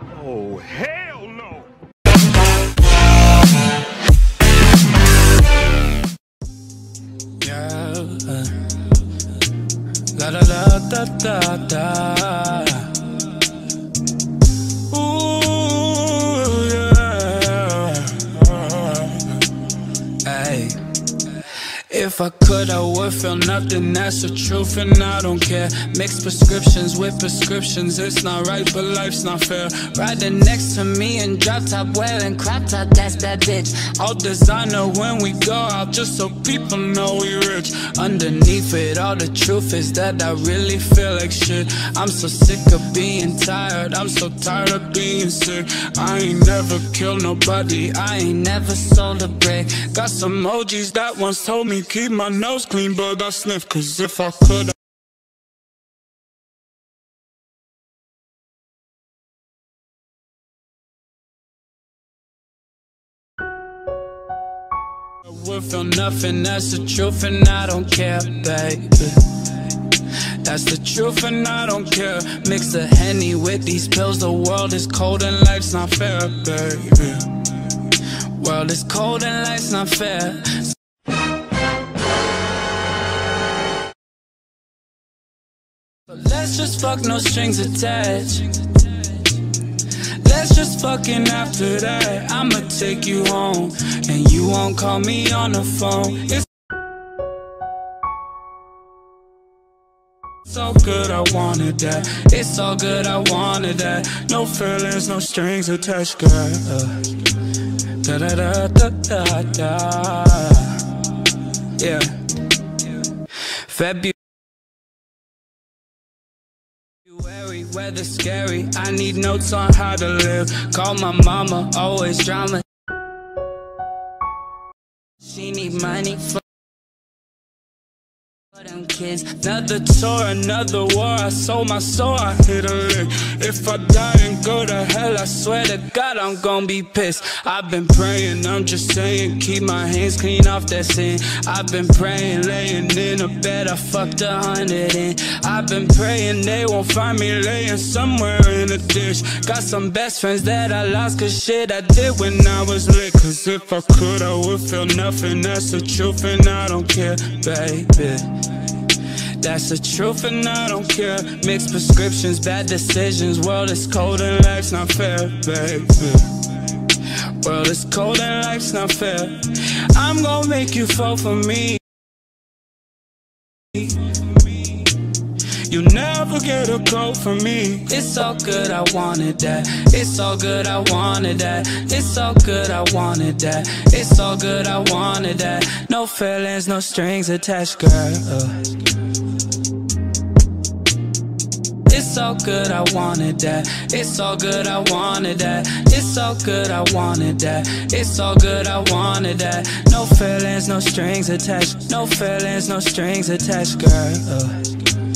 Oh, hell no! Yeah. La da da da da da. If I could, I would feel nothing. That's the truth, and I don't care. Mix prescriptions with prescriptions. It's not right, but life's not fair. Riding next to me in drop top, wearing crop top. That's that bitch. All designer when we go out, just so people know we rich. Underneath it, all the truth is that I really feel like shit. I'm so sick of being tired. I'm so tired of being sick. I ain't never killed nobody. I ain't never sold a brick. Got some emojis that once told me keep my nose clean, but I sniff. Cause if I could, I would feel nothing. That's the truth, and I don't care, baby. That's the truth, and I don't care. Mix the henny with these pills. The world is cold and life's not fair, baby. World is cold and life's not fair. Let's just fuck, no strings attached. Let's just fucking after that. I'ma take you home, and you won't call me on the phone. It's so good, I wanted that. It's all good, I wanted that. No feelings, no strings attached, girl. Da da da da da da. Yeah. February. Weather scary. I need notes on how to live. Call my mama, always drama. She need money kids. Another tour, another war. I sold my soul, I hit a lick. If I die and go to hell, I swear to God I'm gonna be pissed. I've been praying, I'm just saying, keep my hands clean off that sin. I've been praying, laying in a bed, I fucked a hundred in. I've been praying they won't find me laying somewhere in a ditch. Got some best friends that I lost, cause shit I did when I was lit. Cause if I could, I would feel nothing. That's the truth, and I don't care, baby. That's the truth and I don't care. Mixed prescriptions, bad decisions. World is cold and life's not fair, baby World is cold and life's not fair. I'm gonna make you fall for me. You never get a call from me. It's all good, I wanted that. It's all good, I wanted that. It's all good, I wanted that. It's all good, I wanted that. No feelings, no strings attached, girl It's all good, I wanted that. It's all good, I wanted that. It's all good, I wanted that. It's all good, I wanted that. No feelings, no strings attached. No feelings, no strings attached, girl. Uh.